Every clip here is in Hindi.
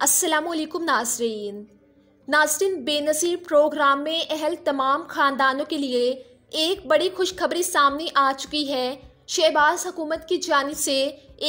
अस्सलाम वालेकुम नाजरीन। नाजरीन, बेनज़ीर प्रोग्राम में अहल तमाम ख़ानदानों के लिए एक बड़ी खुशखबरी सामने आ चुकी है। शहबाज हुकूमत की जानब से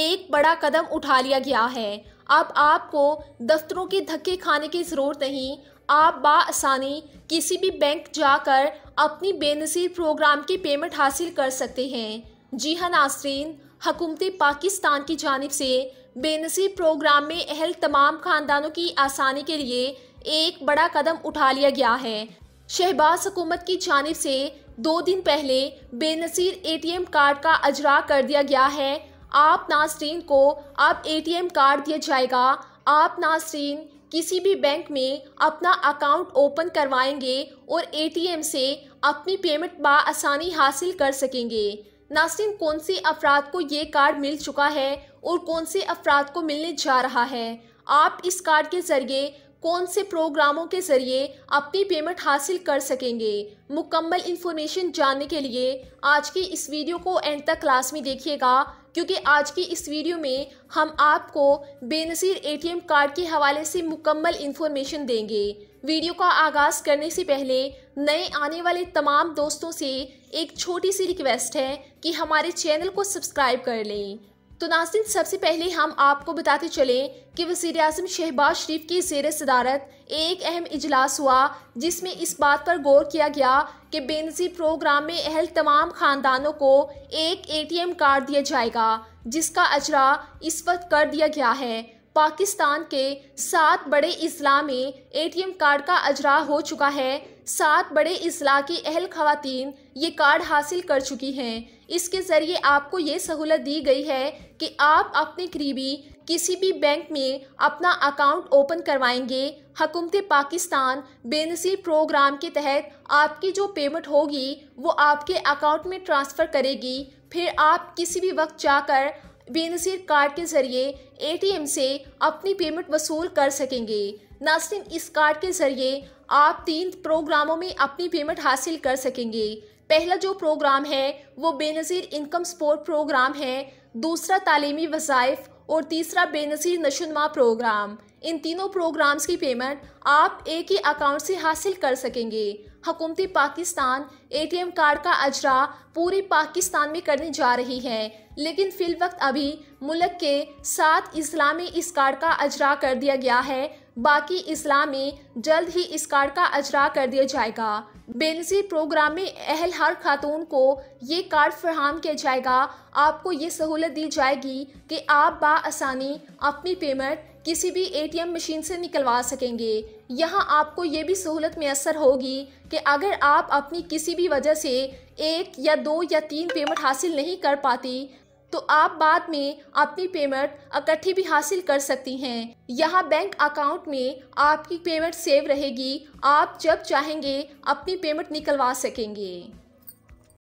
एक बड़ा कदम उठा लिया गया है। अब आपको दफ्तरों के धक्के खाने की ज़रूरत नहीं। आप बासानी किसी भी बैंक जाकर अपनी बेनज़ीर प्रोग्राम की पेमेंट हासिल कर सकते हैं। जी हाँ नाजरीन, हकूमत पाकिस्तान की जानब से बेनसीब प्रोग्राम में अहल तमाम खानदानों की आसानी के लिए एक बड़ा कदम उठा लिया गया है। शहबाज हुकूमत की जानब से दो दिन पहले बेनसीर एटीएम कार्ड का अजरा कर दिया गया है। आप नाजरीन को अब एटीएम कार्ड दिया जाएगा। आप नाजरीन किसी भी बैंक में अपना अकाउंट ओपन करवाएँगे और एटीएम से अपनी पेमेंट आसानी हासिल कर सकेंगे। नासिन कौन से अफराद को ये कार्ड मिल चुका है और कौन से अफराद को मिलने जा रहा है? आप इस कार्ड के ज़रिए, कौन से प्रोग्रामों के ज़रिए अपनी पेमेंट हासिल कर सकेंगे? मुकम्मल इन्फॉर्मेशन जानने के लिए आज की इस वीडियो को एंड तक क्लास में देखिएगा, क्योंकि आज की इस वीडियो में हम आपको बेनज़ीर एटीएम कार्ड के हवाले से मुकम्मल इन्फॉर्मेशन देंगे। वीडियो का आगाज़ करने से पहले नए आने वाले तमाम दोस्तों से एक छोटी सी रिक्वेस्ट है कि हमारे चैनल को सब्सक्राइब कर लें। तो नासिन सबसे पहले हम आपको बताते चलें कि वज़ीर अजम शहबाज शरीफ की जेर सदारत एक अहम इजलास हुआ, जिसमें इस बात पर गौर किया गया कि बेनजी प्रोग्राम में अहल तमाम ख़ानदानों को एक एटीएम कार्ड दिया जाएगा, जिसका अजरा इस वक्त कर दिया गया है। पाकिस्तान के सात बड़े अजला में एटीएम कार्ड का अजरा हो चुका है। सात बड़े अजला की अहल खातन ये कार्ड हासिल कर चुकी हैं। इसके ज़रिए आपको ये सहूलत दी गई है कि आप अपने करीबी किसी भी बैंक में अपना अकाउंट ओपन करवाएँगे। हकूमत पाकिस्तान बेनसीर प्रोग्राम के तहत आपकी जो पेमेंट होगी, वो आपके अकाउंट में ट्रांसफ़र करेगी। फिर आप किसी भी वक्त जाकर बेनज़ीर कार्ड के ज़रिए एटीएम से अपनी पेमेंट वसूल कर सकेंगे। नास्तिन इस कार्ड के ज़रिए आप तीन प्रोग्रामों में अपनी पेमेंट हासिल कर सकेंगे। पहला जो प्रोग्राम है, वो बेनज़ीर इनकम सपोर्ट प्रोग्राम है। दूसरा तालीमी वज़ाइफ और तीसरा बेनज़ीर नशुनमा प्रोग्राम इन तीनों प्रोग्राम्स की पेमेंट आप एक ही अकाउंट से हासिल कर सकेंगे। हकूमती पाकिस्तान एटीएम कार्ड का अजरा पूरे पाकिस्तान में करने जा रही है। लेकिन फिल वक्त अभी मुल्क के सात इस्लामी इस कार्ड का अजरा कर दिया गया है। बाकी अजला में जल्द ही इस कार्ड का अजरा कर दिया जाएगा। बेनजीर प्रोग्राम में अहल हर खातून को ये कार्ड फराहम किया जाएगा। आपको ये सहूलत दी जाएगी कि आप बासानी अपनी पेमेंट किसी भी एटीएम मशीन से निकलवा सकेंगे। यहाँ आपको ये भी सहूलत मैसर होगी कि अगर आप अपनी किसी भी वजह से एक या दो या तीन पेमेंट हासिल नहीं कर पाती तो आप बाद में अपनी पेमेंट इकट्ठी भी हासिल कर सकती हैं। यहाँ बैंक अकाउंट में आपकी पेमेंट सेव रहेगी। आप जब चाहेंगे, अपनी पेमेंट निकलवा सकेंगे।